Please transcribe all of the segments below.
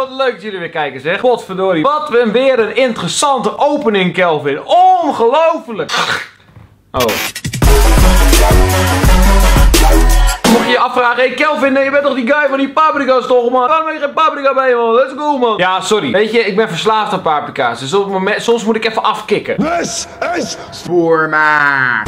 wat leuk dat jullie weer kijken zeg. Godverdorie. Wat een weer een interessante opening, Kelvin. Ongelooflijk. Oh. Mocht je je afvragen, hey Kelvin, nee, je bent toch die guy van die paprika's toch, man? Waarom heb je geen paprika bij, man? Let's go, man. Ja, sorry. Weet je, ik ben verslaafd aan paprika's. Dus op moment, soms moet ik even afkicken. This is Spoorma.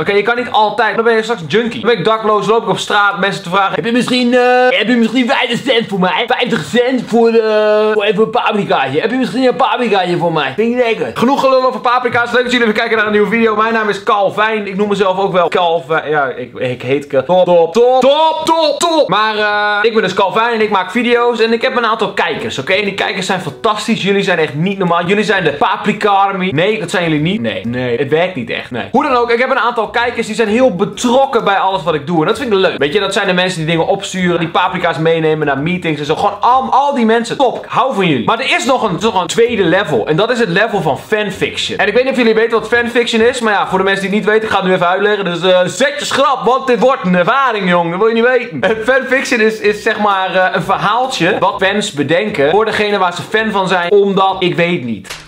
Oké, je kan niet altijd. Dan ben je straks junkie. Dan ben ik dakloos, loop ik op straat mensen te vragen. Heb je misschien, eh, heb je misschien 50 cent voor mij? 50 cent voor, eh, voor even een paprikaatje. Heb je misschien een paprikaatje voor mij? Vind lekker? Genoeg gelul over paprika's. Leuk dat jullie weer kijken naar een nieuwe video. Mijn naam is Calvijn. Ik noem mezelf ook wel Calvijn. Ja, ik, ik heet Top, top, top, top, top, top. Maar eh, ik ben dus Calvijn en ik maak video's. En ik heb een aantal kijkers, oké? En die kijkers zijn fantastisch. Jullie zijn echt niet normaal. Jullie zijn de Paprika Army. Nee, dat zijn jullie niet. Nee, nee. Het werkt niet echt, nee. Hoe dan ook, ik heb een aantal kijkers die zijn heel betrokken bij alles wat ik doe. En dat vind ik leuk. Weet je, dat zijn de mensen die dingen opsturen, die paprika's meenemen naar meetings en zo. Gewoon al, al die mensen. Top, ik hou van jullie. Maar er is nog een, nog een tweede level. En dat is het level van fanfiction. En ik weet niet of jullie weten wat fanfiction is. Maar ja, voor de mensen die het niet weten, ik ga het nu even uitleggen. Dus eh, zet je schrap, want dit wordt een ervaring, jongen. Dat wil je niet weten. En fanfiction is, is zeg maar eh, een verhaaltje wat fans bedenken voor degene waar ze fan van zijn. Omdat ik weet niet.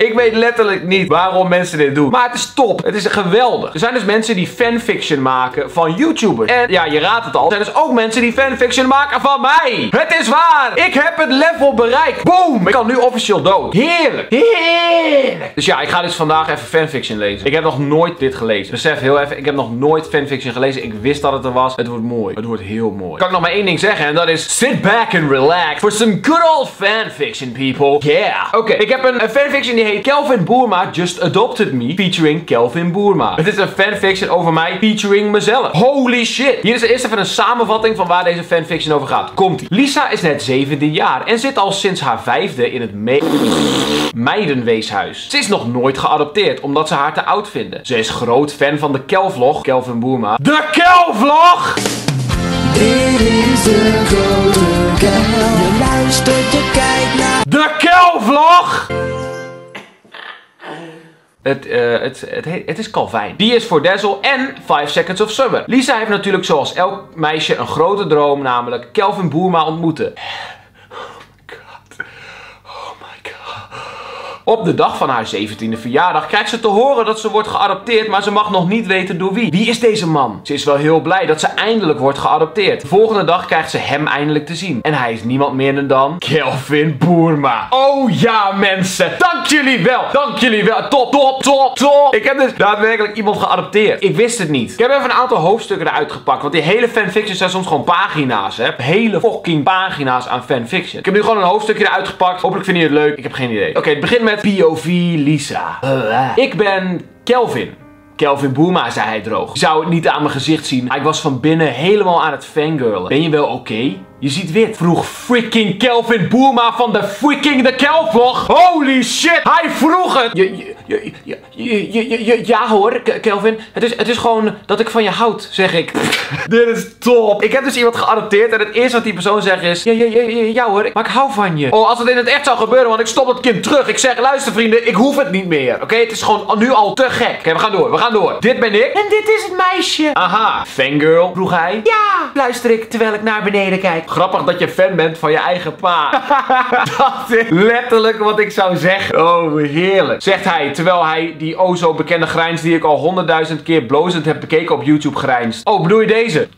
Ik weet letterlijk niet waarom mensen dit doen. Maar het is top. Het is geweldig. Er zijn dus mensen die fanfiction maken van YouTubers. En ja, je raadt het al. Er zijn dus ook mensen die fanfiction maken van mij. Het is waar. Ik heb het level bereikt. Boom. Ik kan nu officieel dood. Heerlijk. Heerlijk. Dus ja, ik ga dus vandaag even fanfiction lezen. Ik heb nog nooit dit gelezen. Besef heel even, ik heb nog nooit fanfiction gelezen. Ik wist dat het er was. Het wordt mooi. Het wordt heel mooi. Kan ik nog maar één ding zeggen en dat is sit back and relax for some good old fanfiction people. Yeah. Oké, ik heb een, een fanfiction die Kelvin Boerma Just Adopted Me featuring Kelvin Boerma. Het is een fanfiction over mij featuring mezelf. Holy shit. Hier is eerst even een samenvatting van waar deze fanfiction over gaat. Komt-ie. Lisa is net 17 jaar en zit al sinds haar vijfde in het me meidenweeshuis. Ze is nog nooit geadopteerd omdat ze haar te oud vinden. Ze is groot fan van de Kelvlog, Kelvin Boerma. De Kelvlog! Dit is de grote kuil. Je luistert, je kijkt naar. De Kelvlog! Het, eh, het, het, het is Calvijn. Die is voor Dazzle en 5 Seconds of Summer. Lisa heeft natuurlijk zoals elk meisje een grote droom, namelijk Kelvin Boerma ontmoeten. Op de dag van haar 17e verjaardag krijgt ze te horen dat ze wordt geadopteerd, maar ze mag nog niet weten door wie. Wie is deze man? Ze is wel heel blij dat ze eindelijk wordt geadopteerd. De volgende dag krijgt ze hem eindelijk te zien. En hij is niemand meer dan Kelvin Boerma. Oh ja, mensen. Dank jullie wel. Dank jullie wel. Top, top, top, top. Ik heb dus daadwerkelijk iemand geadopteerd. Ik wist het niet. Ik heb even een aantal hoofdstukken eruit gepakt. Want die hele fanfiction zijn soms gewoon pagina's, hè. Hele fucking pagina's aan fanfiction. Ik heb nu gewoon een hoofdstukje eruit gepakt. Hopelijk vinden jullie het leuk. Ik heb geen idee. Oké, het begint met POV Lisa. Ik ben Kelvin. Kelvin Boerma, zei hij droog. Zou het niet aan mijn gezicht zien. Ik was van binnen helemaal aan het fangirlen. Ben je wel oké? Je ziet wit. Vroeg freaking Kelvin Boerma van de freaking The Kelvlog. Holy shit. Hij vroeg het. Je, je, je, ja hoor, Kelvin. Het is, het is gewoon dat ik van je houd, zeg ik. Dit is top. Ik heb dus iemand geadopteerd en het eerste wat die persoon zegt is... Ja, ja, ja, ja, ja hoor, maar ik hou van je. Oh, als het in het echt zou gebeuren, want ik stop het kind terug. Ik zeg, luister vrienden, ik hoef het niet meer. Oké, het is gewoon nu al te gek. Oké, we gaan door, we gaan door. Dit ben ik. En dit is het meisje. Aha, fangirl, vroeg hij. Ja, luister ik terwijl ik naar beneden kijk. Grappig dat je fan bent van je eigen pa. dat is letterlijk wat ik zou zeggen. Oh, heerlijk. Zegt hij, terwijl hij die o zo bekende grijns die ik al honderdduizend keer blozend heb bekeken op YouTube grijnst. Oh, bedoel je deze?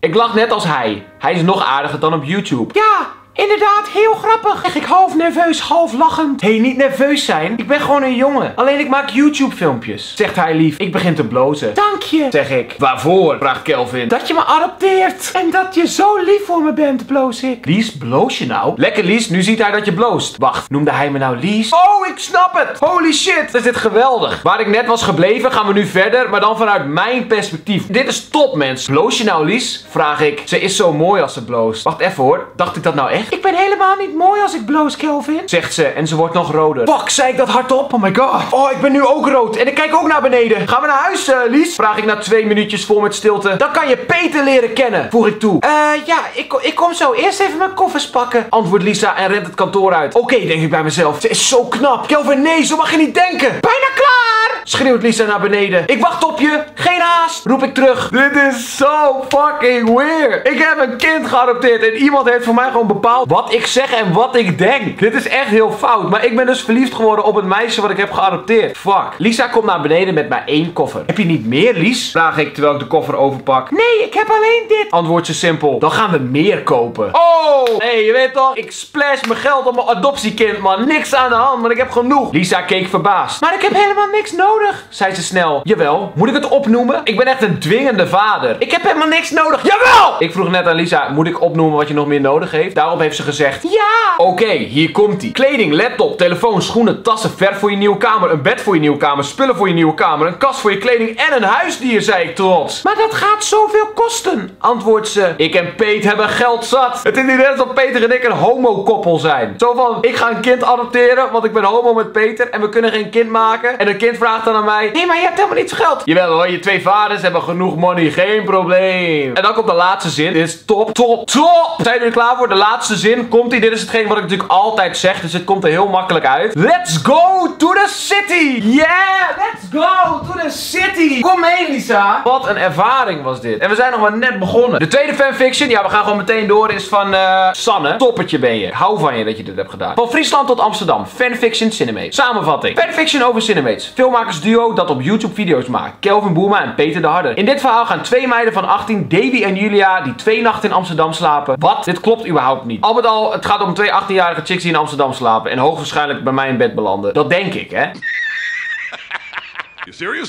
Ik lach net als hij. Hij is nog aardiger dan op YouTube. Ja, inderdaad, heel grappig. Echt, ik half nerveus, half lachend. Hé, hey, niet nerveus zijn. Ik ben gewoon een jongen. Alleen ik maak YouTube filmpjes. Zegt hij lief. Ik begin te blozen. Dank je. Zeg ik. Waarvoor? Vraagt Kelvin. Dat je me adopteert. En dat je zo lief voor me bent, bloos ik. Lies, bloos je nou? Lekker Lies, nu ziet hij dat je bloost. Wacht, noemde hij me nou Lies? Oh, ik snap het. Holy shit. Is dit geweldig. Waar ik net was gebleven, gaan we nu verder. Maar dan vanuit mijn perspectief. Dit is top, mens. Bloos je nou, Lies? Vraag ik. Ze is zo mooi als ze bloost. Wacht even hoor. Dacht ik dat nou echt? Ik ben helemaal niet mooi als ik bloos, Kelvin. Zegt ze en ze wordt nog roder. Fuck, zei ik dat hardop? Oh my god. Oh, ik ben nu ook rood. En ik kijk ook naar beneden. Gaan we naar huis, eh, Lies? Vraag ik na twee minuutjes vol met stilte. Dan kan je Peter leren kennen. Voeg ik toe. Eh, ja, ik, ik kom zo eerst even mijn koffers pakken. Antwoordt Lisa en rent het kantoor uit. Oké, denk ik bij mezelf. Ze is zo knap. Kelvin, nee, zo mag je niet denken. Bijna klaar. Schreeuwt Lisa naar beneden. Ik wacht op je. Geen haast. Roep ik terug. Dit is zo fucking weird. Ik heb een kind geadopteerd en iemand heeft voor mij gewoon bepaald wat ik zeg en wat ik denk. Dit is echt heel fout. Maar ik ben dus verliefd geworden op het meisje wat ik heb geadopteerd. Fuck. Lisa komt naar beneden met maar één koffer. Heb je niet meer, Lies? Vraag ik terwijl ik de koffer overpak. Nee, ik heb alleen dit. Antwoordt ze simpel. Dan gaan we meer kopen. Oh! Nee, je weet toch? Ik splash mijn geld op mijn adoptiekind, man. Niks aan de hand, want ik heb genoeg. Lisa keek verbaasd. Maar ik heb helemaal niks nodig, zei ze snel. Jawel. Moet ik het opnoemen? Ik ben echt een dwingende vader. Ik heb helemaal niks nodig. Jawel! Ik vroeg net aan Lisa, moet ik opnoemen wat je nog meer nodig heeft? Daarop heeft ze gezegd, ja! Oké, hier komt ie. Kleding, laptop, telefoon, schoenen, tassen, verf voor je nieuwe kamer, een bed voor je nieuwe kamer, spullen voor je nieuwe kamer, een kast voor je kleding en een huisdier, zei ik trots. Maar dat gaat zoveel kosten, antwoordt ze. Ik en Peet hebben geld zat. Het is niet net alsof Peter en ik een homo-koppel zijn. Zo van, ik ga een kind adopteren, want ik ben homo met Peter en we kunnen geen kind maken. En een kind vraagt dan aan mij, nee, maar je hebt helemaal niet zoveel geld. Jawel hoor, je twee vaders hebben genoeg money, geen probleem. En dan komt de laatste zin. Dit is top, top, top. Zijn jullie klaar voor? De laatste zin komt ie. Dit is hetgeen wat ik natuurlijk altijd zeg, dus het komt er heel makkelijk uit. Let's go to the city. Yeah, let's go to the city. Kom mee, Lisa. Wat een ervaring was dit. En we zijn nog maar net begonnen. De tweede fanfiction, ja, we gaan gewoon meteen door, is van eh, Sanne. Toppertje ben je. Hou van je dat je dit hebt gedaan. Van Friesland tot Amsterdam. Fanfiction Cinemates. Samenvatting. Fanfiction over Cinemates. Filmmakersduo dat op YouTube video's maakt. Kelvin Boema en Peter de Harder. In dit verhaal gaan twee meiden van 18, Davy en Julia, die twee nachten in Amsterdam slapen. Wat? Dit klopt überhaupt niet. Al met al, het gaat om twee 18-jarige chicks die in Amsterdam slapen. En hoogstwaarschijnlijk bij mij in bed belanden. Dat denk ik, hè?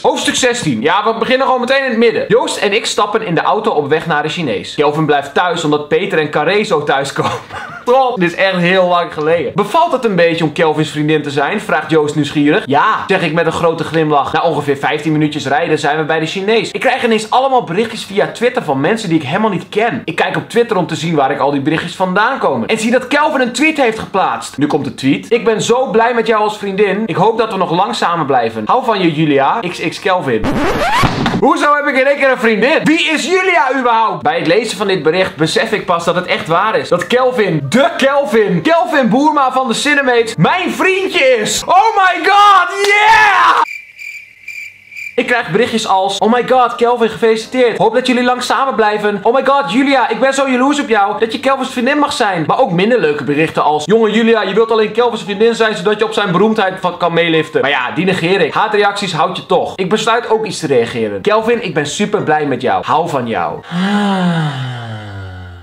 Hoofdstuk 16. Ja, we beginnen gewoon meteen in het midden. Joost en ik stappen in de auto op weg naar de Chinees. Kelvin blijft thuis omdat Peter en Carré zo thuiskomen. Top, dit is echt heel lang geleden. Bevalt het een beetje om Kelvins vriendin te zijn? Vraagt Joost nieuwsgierig. Ja, zeg ik met een grote glimlach. Na ongeveer 15 minuutjes rijden zijn we bij de Chinees. Ik krijg ineens allemaal berichtjes via Twitter van mensen die ik helemaal niet ken. Ik kijk op Twitter om te zien waar ik al die berichtjes vandaan komen. En zie dat Kelvin een tweet heeft geplaatst. Nu komt de tweet. Ik ben zo blij met jou als vriendin. Ik hoop dat we nog lang samen blijven. Hou van je Julia. XX Kelvin. Hoezo heb ik in één keer een vriendin? Wie is Julia überhaupt? Bij het lezen van dit bericht besef ik pas dat het echt waar is. Dat Kelvin, de Kelvin, Kelvin Boerma van de Cinemates, mijn vriendje is. Oh my god, yeah! Ik krijg berichtjes als Oh my god, Kelvin, gefeliciteerd. Hoop dat jullie lang samen blijven. Oh my god, Julia, ik ben zo jaloers op jou dat je Kelvins vriendin mag zijn. Maar ook minder leuke berichten als Jongen Julia, je wilt alleen Kelvins vriendin zijn zodat je op zijn beroemdheid kan meeliften. Maar ja, die negeer ik. Haatreacties houd je toch. Ik besluit ook iets te reageren. Kelvin, ik ben super blij met jou. Hou van jou.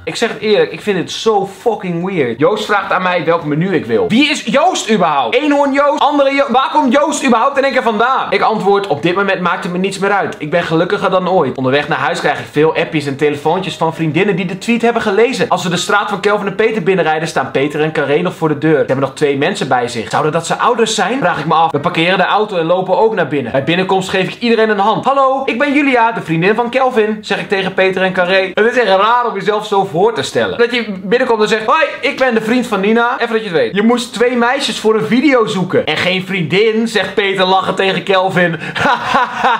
Ik zeg het eerlijk, ik vind het zo fucking weird. Joost vraagt aan mij welk menu ik wil. Wie is Joost überhaupt? Eenhoorn Joost? Andere Joost? Waar komt Joost überhaupt in één keer vandaan? Ik antwoord, op dit moment maakt het me niets meer uit. Ik ben gelukkiger dan ooit. Onderweg naar huis krijg ik veel appjes en telefoontjes van vriendinnen die de tweet hebben gelezen. Als we de straat van Kelvin en Peter binnenrijden, staan Peter en Carré nog voor de deur. Ze hebben nog twee mensen bij zich. Zouden dat zijn ouders zijn? Vraag ik me af. We parkeren de auto en lopen ook naar binnen. Bij binnenkomst geef ik iedereen een hand. Hallo, ik ben Julia, de vriendin van Kelvin, zeg ik tegen Peter en Carré. Het is echt raar om jezelf zo voor te stellen. Dat je binnenkomt en zegt, hoi, ik ben de vriend van Nina. Even dat je het weet. Je moest twee meisjes voor een video zoeken. En geen vriendin, zegt Peter lachen tegen Kelvin.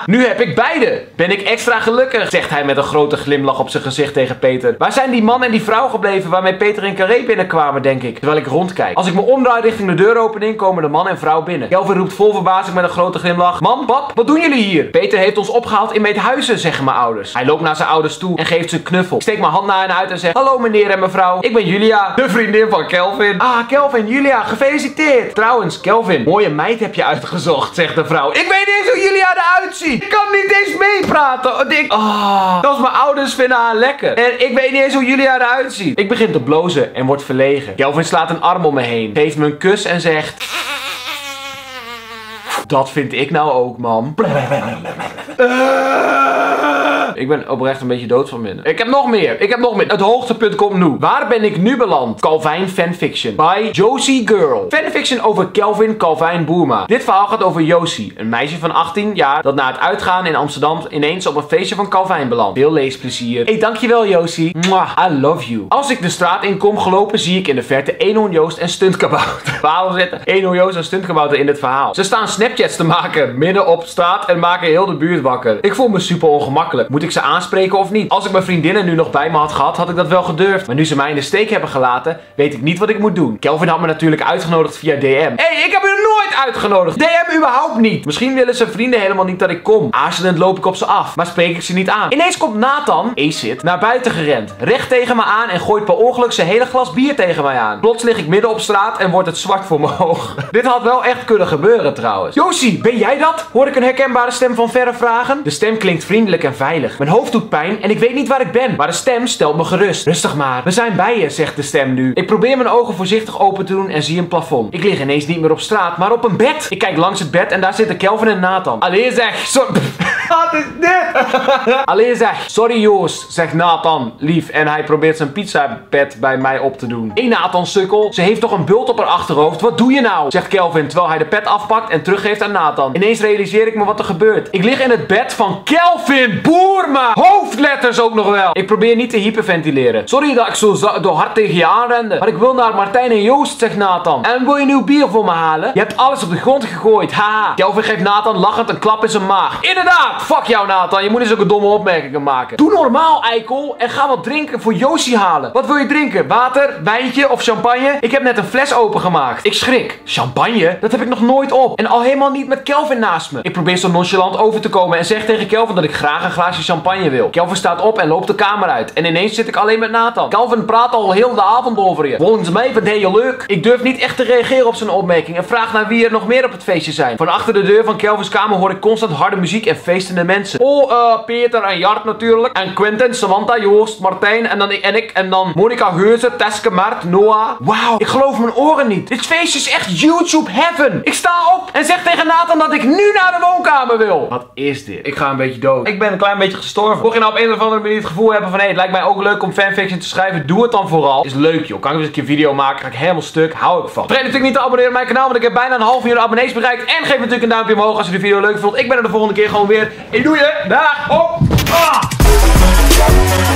Nu heb ik beide. Ben ik extra gelukkig, zegt hij met een grote glimlach op zijn gezicht tegen Peter. Waar zijn die man en die vrouw gebleven waarmee Peter en Carré binnenkwamen, denk ik. Terwijl ik rondkijk. Als ik me omdraai richting de deuropening, komen de man en vrouw binnen. Kelvin roept vol verbazing met een grote glimlach. Mam, pap, wat doen jullie hier? Peter heeft ons opgehaald in Meethuizen, zeggen mijn ouders. Hij loopt naar zijn ouders toe en geeft ze een knuffel. Ik steek mijn hand naar hen uit en hallo meneer en mevrouw. Ik ben Julia, de vriendin van Kelvin. Ah, Kelvin, Julia, gefeliciteerd. Trouwens, Kelvin, mooie meid heb je uitgezocht, zegt de vrouw. Ik weet niet eens hoe Julia eruit ziet. Ik kan niet eens meepraten. Ik, ah, zelfs mijn ouders vinden haar lekker. En ik weet niet eens hoe Julia eruit ziet. Ik begin te blozen en word verlegen. Kelvin slaat een arm om me heen, geeft me een kus en zegt... Dat vind ik nou ook, man. Ik ben oprecht een beetje dood van binnen. Ik heb nog meer. Ik heb nog meer. Het hoogtepunt komt nu. Waar ben ik nu beland? Calvin fanfiction. By Josie Girl. Fanfiction over Kelvin Calvin Boerma. Dit verhaal gaat over Josie. Een meisje van 18 jaar dat na het uitgaan in Amsterdam ineens op een feestje van Calvin belandt. Veel leesplezier. Hey, dankjewel Josie. Mwah, I love you. Als ik de straat in kom gelopen zie ik in de verte Eenhoorn Joost en Stuntkabouter. Waarom zitten Eenhoorn Joost en Stuntkabouter in dit verhaal? Ze staan snapchats te maken midden op straat en maken heel de buurt wakker. Ik voel me super ongemakkelijk. Moet Ik ze aanspreken of niet? Als ik mijn vriendinnen nu nog bij me had gehad, had ik dat wel gedurfd. Maar nu ze mij in de steek hebben gelaten, weet ik niet wat ik moet doen. Kelvin had me natuurlijk uitgenodigd via DM. Hé, hey, ik heb u nooit uitgenodigd. DM überhaupt niet. Misschien willen zijn vrienden helemaal niet dat ik kom. Aarzelend loop ik op ze af, maar spreek ik ze niet aan. Ineens komt Nathan, Acid, naar buiten gerend. Recht tegen me aan en gooit per ongeluk zijn hele glas bier tegen mij aan. Plots lig ik midden op straat en wordt het zwart voor mijn ogen. Dit had wel echt kunnen gebeuren trouwens. Josie, ben jij dat? Hoor ik een herkenbare stem van verre vragen. De stem klinkt vriendelijk en veilig. Mijn hoofd doet pijn en ik weet niet waar ik ben. Maar de stem stelt me gerust. Rustig maar, we zijn bij je, zegt de stem nu. Ik probeer mijn ogen voorzichtig open te doen en zie een plafond. Ik lig ineens niet meer op straat, maar op een bed. Ik kijk langs het bed en daar zitten Kelvin en Nathan. Allee zeg, zo... Wat is zeg, sorry Joost, zegt Nathan, lief. En hij probeert zijn pizzabed bij mij op te doen. Hé Nathan, sukkel, ze heeft toch een bult op haar achterhoofd? Wat doe je nou? Zegt Kelvin, terwijl hij de pet afpakt en teruggeeft aan Nathan. Ineens realiseer ik me wat er gebeurt. Ik lig in het bed van Kelvin Boerma. Hoofdletters ook nog wel. Ik probeer niet te hyperventileren. Sorry dat ik zo door hard tegen je aanrende. Maar ik wil naar Martijn en Joost, zegt Nathan. En wil je nieuw bier voor me halen? Je hebt alles op de grond gegooid. Haha. Kelvin geeft Nathan lachend een klap in zijn maag. Inderdaad. Fuck jou Nathan. Je moet niet zulke domme opmerkingen maken. Doe normaal, eikel. En ga wat drinken voor Josie halen. Wat wil je drinken? Water, wijntje of champagne? Ik heb net een fles opengemaakt. Ik schrik. Champagne? Dat heb ik nog nooit op. En al helemaal niet met Kelvin naast me. Ik probeer zo nonchalant over te komen en zeg tegen Kelvin dat ik graag een glaasje champagne wil. Kelvin staat op en loopt de kamer uit. En ineens zit ik alleen met Nathan. Kelvin praat al heel de avond over je. Volgens mij vindt hij je leuk. Ik durf niet echt te reageren op zijn opmerking en vraag naar wie er nog meer op het feestje zijn. Van achter de deur van Kelvins kamer hoor ik constant harde muziek en feestende mensen. Oh, eh, Peter en Jart natuurlijk. En Quentin, Samantha, Joost, Martijn en dan ik en ik. En dan Monica Geuze, Teske, Mart, Noah. Wauw, ik geloof mijn oren niet. Dit feestje is echt YouTube heaven. Ik sta op en zeg tegen Nathan dat ik nu naar de woonkamer wil. Wat is dit? Ik ga een beetje dood. Ik ben een klein beetje gestorven. Mocht je nou op een of andere manier het gevoel hebben van hé, het lijkt mij ook leuk om fanfiction te schrijven, doe het dan vooral. Is leuk joh. Kan ik eens een keer een video maken? Ga ik helemaal stuk. Hou ik van. Vergeet natuurlijk niet te abonneren op mijn kanaal, want ik heb bijna een half miljoen abonnees bereikt. En geef natuurlijk een duimpje omhoog als je de video leuk vond. Ik ben er de volgende keer gewoon weer. Ik doe je. Dag. Op. Ah.